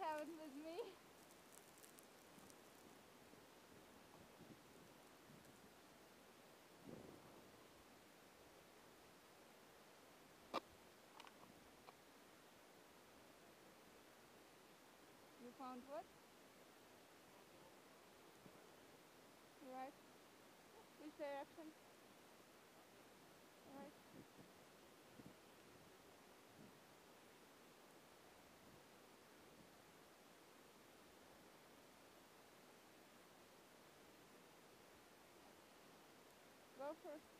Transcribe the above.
with me. You found what? Right. Which direction? Go